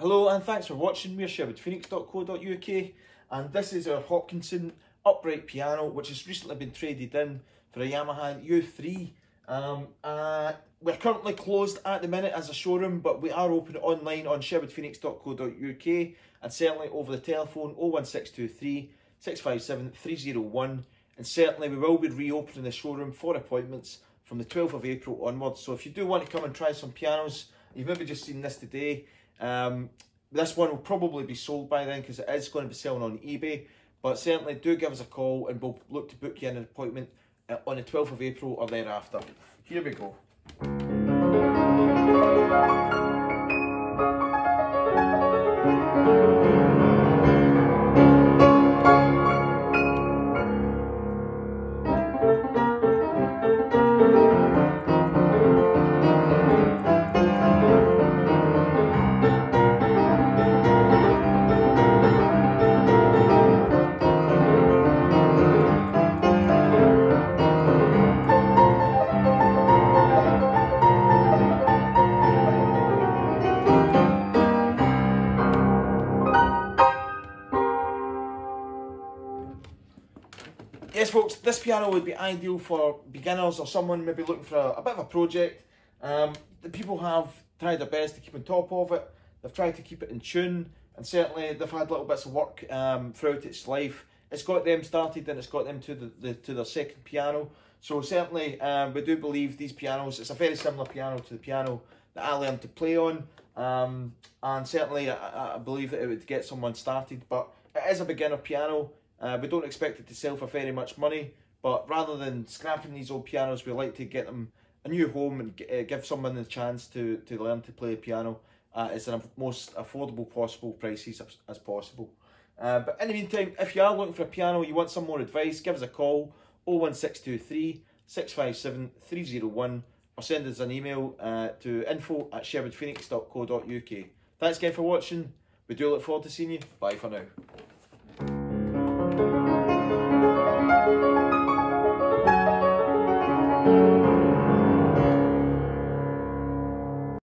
Hello and thanks for watching. We're sherwoodphoenix.co.uk and this is our Hopkinson upright piano which has recently been traded in for a Yamaha U3. Um, uh, we're currently closed at the minute as a showroom but we are open online on sherwoodphoenix.co.uk and certainly over the telephone 01623 657 301 and certainly we will be reopening the showroom for appointments from the 12th of April onwards. So if you do want to come and try some pianos, you've maybe just seen this today, um, this one will probably be sold by then because it is going to be selling on eBay. But certainly do give us a call and we'll look to book you an appointment uh, on the 12th of April or thereafter. Here we go. Yes, folks, this piano would be ideal for beginners or someone maybe looking for a, a bit of a project. Um, the people have tried their best to keep on top of it. They've tried to keep it in tune, and certainly they've had little bits of work um, throughout its life. It's got them started, and it's got them to the, the to their second piano. So certainly, um, we do believe these pianos. It's a very similar piano to the piano that I learned to play on, um, and certainly I, I believe that it would get someone started. But it is a beginner piano. Uh, we don't expect it to sell for very much money, but rather than scrapping these old pianos, we like to get them a new home and uh, give someone the chance to, to learn to play piano at the most affordable possible prices as, as possible. Uh, but in the meantime, if you are looking for a piano, you want some more advice, give us a call 01623 657 301 or send us an email uh, to info at sherwoodphoenix.co.uk. Thanks again for watching. We do look forward to seeing you. Bye for now.